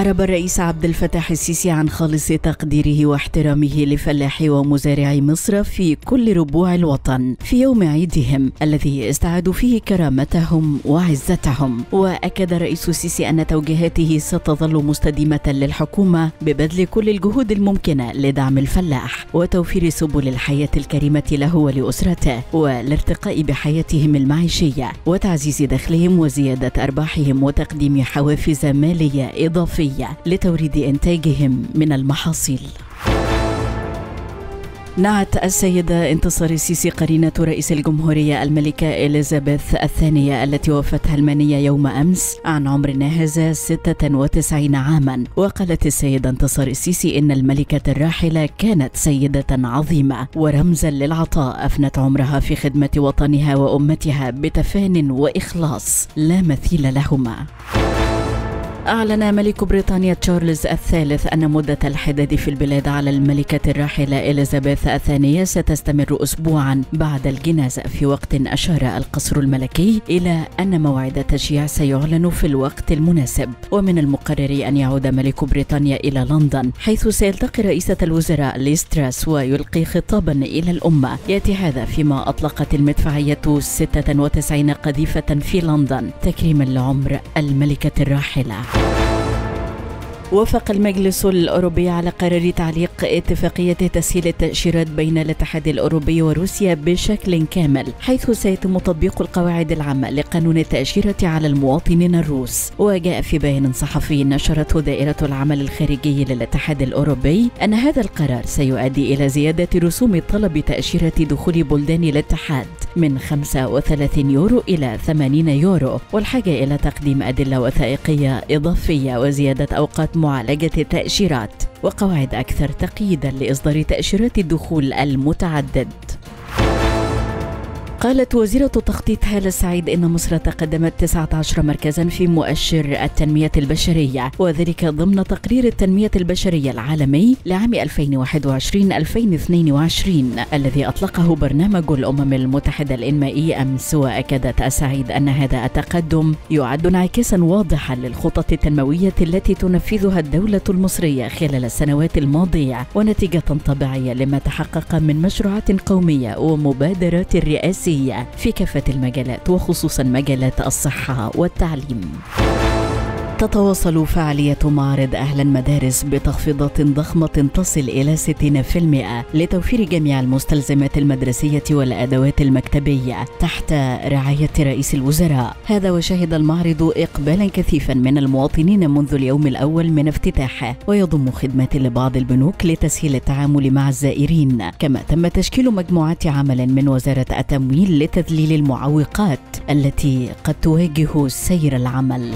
أعرب الرئيس عبد الفتاح السيسي عن خالص تقديره واحترامه لفلاحي ومزارعي مصر في كل ربوع الوطن في يوم عيدهم الذي استعادوا فيه كرامتهم وعزتهم. وأكد الرئيس السيسي أن توجيهاته ستظل مستديمة للحكومة ببذل كل الجهود الممكنة لدعم الفلاح وتوفير سبل الحياة الكريمة له ولأسرته والارتقاء بحياتهم المعيشية وتعزيز دخلهم وزيادة أرباحهم وتقديم حوافز مالية إضافية. الإضافية لتوريد إنتاجهم من المحاصيل. نعت السيدة انتصار السيسي قرينة رئيس الجمهورية الملكة إليزابيث الثانية التي وفتها المنية يوم أمس عن عمر ناهز 96 عاما. وقالت السيدة انتصار السيسي إن الملكة الراحلة كانت سيدة عظيمة ورمزا للعطاء. أفنت عمرها في خدمة وطنها وأمتها بتفان وإخلاص لا مثيل لهما. أعلن ملك بريطانيا تشارلز الثالث أن مدة الحداد في البلاد على الملكة الراحلة إليزابيث الثانية ستستمر أسبوعا بعد الجنازة في وقت أشار القصر الملكي إلى أن موعد التشييع سيعلن في الوقت المناسب. ومن المقرر أن يعود ملك بريطانيا إلى لندن حيث سيلتقي رئيسة الوزراء ليستراس ويلقي خطابا إلى الأمة. يأتي هذا فيما أطلقت المدفعية 96 قذيفة في لندن. تكريما لعمر الملكة الراحلة. وافق المجلس الأوروبي على قرار تعليق اتفاقية تسهيل التأشيرات بين الاتحاد الأوروبي وروسيا بشكل كامل حيث سيتم تطبيق القواعد العامة لقانون التأشيرة على المواطنين الروس. وجاء في بيان صحفي نشرته دائرة العمل الخارجي للاتحاد الأوروبي أن هذا القرار سيؤدي إلى زيادة رسوم طلب تأشيرة دخول بلدان الاتحاد. من 35 يورو إلى 80 يورو. والحاجة إلى تقديم أدلة وثائقية إضافية وزيادة أوقات معالجة التأشيرات. وقواعد أكثر تقييدا لإصدار تأشيرات الدخول المتعدد. قالت وزيرة التخطيط هالة سعيد إن مصر تقدمت 19 مركزا في مؤشر التنمية البشرية وذلك ضمن تقرير التنمية البشرية العالمي لعام 2021-2022 الذي أطلقه برنامج الأمم المتحدة الإنمائي أمس وأكدت السعيد أن هذا التقدم يعد انعكاسا واضحا للخطط التنموية التي تنفذها الدولة المصرية خلال السنوات الماضية ونتيجة طبيعية لما تحقق من مشروعات قومية ومبادرات رئاسية الرئيسية في كافة المجالات وخصوصا مجالات الصحة والتعليم. تتواصل فعالية معرض أهل المدارس بتخفيضات ضخمة تصل إلى 60% لتوفير جميع المستلزمات المدرسية والأدوات المكتبية تحت رعاية رئيس الوزراء. هذا وشهد المعرض إقبالا كثيفا من المواطنين منذ اليوم الأول من افتتاحه ويضم خدمات لبعض البنوك لتسهيل التعامل مع الزائرين. كما تم تشكيل مجموعات عمل من وزارة التمويل لتذليل المعوقات التي قد تواجه سير العمل.